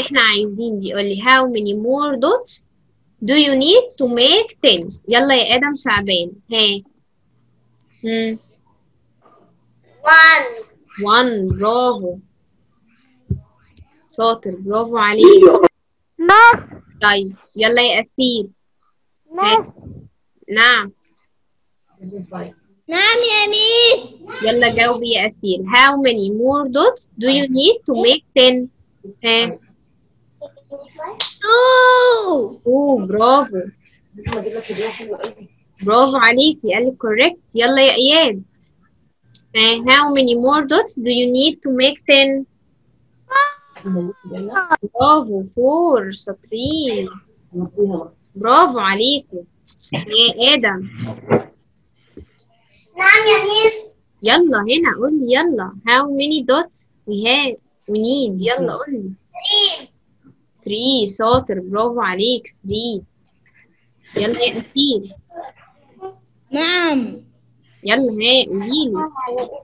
إحنا عايزين بيقول لي how many more dots do you need to make 10 يلا يا آدم شعبان. ها. هم. One. 1 برافو. شاطر. برافو عليك. مس طيب يلا يا أسير. مس نعم. نعم يا ميس. يلا جاوبي يا أسير. How many more dots do you need to make 10 ها اوه برافو برافو عليكي قال لك correct? يلا يا إياد ها how many more dots do you need to make 10 برافو فور شاطرين برافو عليكم يا آدم نعم يا ميس يلا هنا قول لي يلا how many dots we have? Need يلا قول لي three 3 شاطر برافو عليك 3 يلا يا أسير نعم يلا ها قولي لي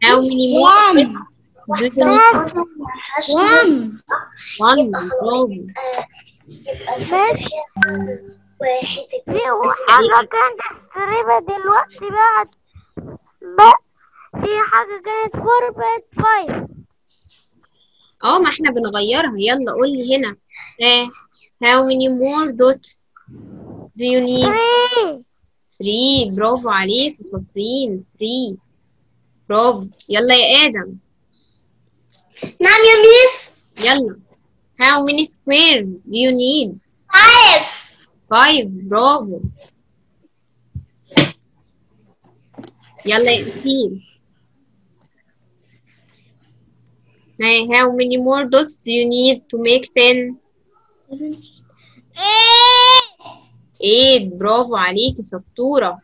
how many more one one برافو miss واحد في حاجة كانت three دلوقتي بعد بقى في حاجة كانت four بقت five آه ما إحنا بنغيرها. يلا قول لي هنا. ها how many more dots do you need? ثري 3 برافو عليك شاطرين 3 برافو. يلا يا آدم. نعم يا ميس. يلا. how many squares do you need? five. 5 برافو. يلا يا أسيل Hey, how many more dots do you need to make 10 eight 8 برافو عليكي شطورة